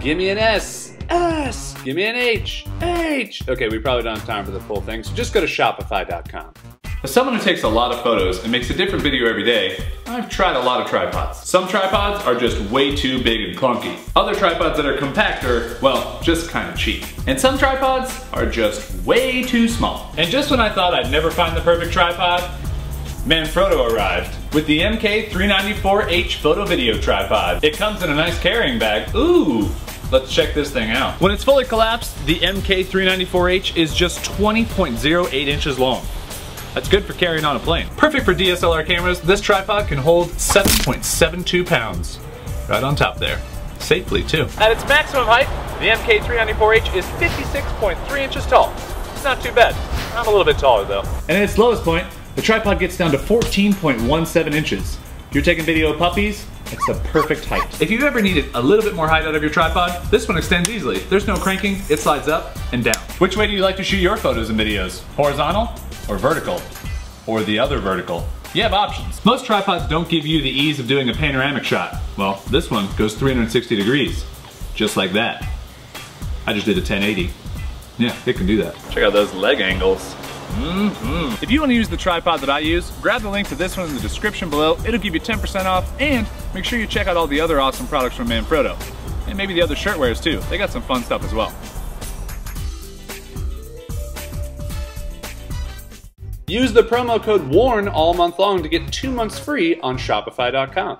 Give me an S. S. Give me an H. H. Okay, we probably don't have time for the full thing, so just go to Shopify.com. As someone who takes a lot of photos and makes a different video every day, I've tried a lot of tripods. Some tripods are just way too big and clunky. Other tripods that are compact compactor, well, just kind of cheap. And some tripods are just way too small. And just when I thought I'd never find the perfect tripod, Manfrotto arrived with the MK394H photo video tripod. It comes in a nice carrying bag. Ooh, let's check this thing out. When it's fully collapsed, the MK394H is just 20.08 inches long. That's good for carrying on a plane. Perfect for DSLR cameras, this tripod can hold 7.72 pounds. Right on top there. Safely too. At its maximum height, the MK394H is 56.3 inches tall. It's not too bad. I'm a little bit taller though. And at its lowest point, the tripod gets down to 14.17 inches. If you're taking video of puppies, it's the perfect height. If you've ever needed a little bit more height out of your tripod, this one extends easily. There's no cranking, it slides up and down. Which way do you like to shoot your photos and videos? Horizontal or vertical? Or the other vertical? You have options. Most tripods don't give you the ease of doing a panoramic shot. Well, this one goes 360 degrees, just like that. I just did a 1080. Yeah, it can do that. Check out those leg angles. Mm -hmm. If you want to use the tripod that I use, grab the link to this one in the description below. It'll give you 10% off and make sure you check out all the other awesome products from Manfrotto. And maybe the other shirtwares too. They got some fun stuff as well. Use the promo code WARN all month long to get two months free on Shopify.com.